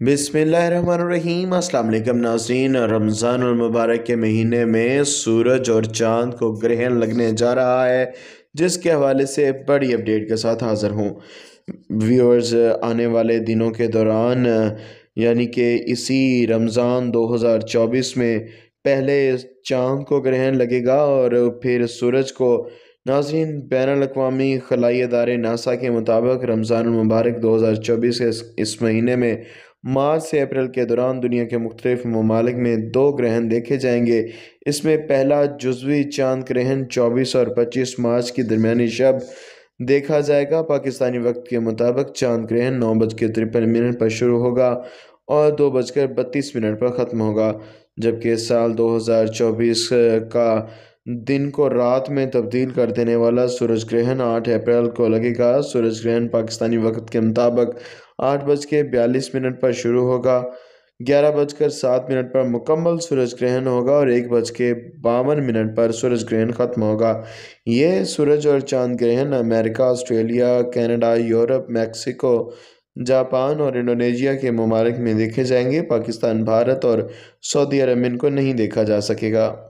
बिसमीम अल्लाम नाजरीन। रमज़ान मुबारक के महीने में सूरज और चाँद को ग्रहण लगने जा रहा है, जिसके हवाले से बड़ी अपडेट के साथ हाज़िर हूँ। व्यूअर्स, आने वाले दिनों के दौरान, यानी कि इसी रमज़ान 2024 में पहले चाँद को ग्रहण लगेगा और फिर सूरज को, नाजरीन बैन अवी खलाई अदारे नासा के मुताबिक रमज़ान मुबारक 2024 के इस महीने में मार्च से अप्रैल के दौरान दुनिया के मुख्तलिफ़ ममालिक में दो ग्रहण देखे जाएँगे। इसमें पहला जुजवी चाँद ग्रहण 24 और 25 मार्च की दरमियानी शब देखा जाएगा। पाकिस्तानी वक्त के मुताबिक चाँद ग्रहण नौ बज के तिरपन मिनट पर शुरू होगा और दो बजकर बत्तीस मिनट पर ख़त्म होगा, जबकि साल 2024 का दिन को रात में तब्दील कर देने वाला सूरज ग्रहण आठ अप्रैल को लगेगा। सूरज ग्रहण पाकिस्तानी वक्त के मुताबिक आठ बज के बयालीस मिनट पर शुरू होगा। ग्यारह बजकर सात मिनट पर मुकम्मल सूरज ग्रहण होगा और एक बज के बावन मिनट पर सूरज ग्रहण ख़त्म होगा। ये सूरज और चाँद ग्रहण America, Australia, Canada, Europe, Mexico, Japan और इंडोनेशिया के ममालिक में देखे जाएँगे। पाकिस्तान, भारत और सऊदी अरब इनको नहीं देखा जा सकेगा।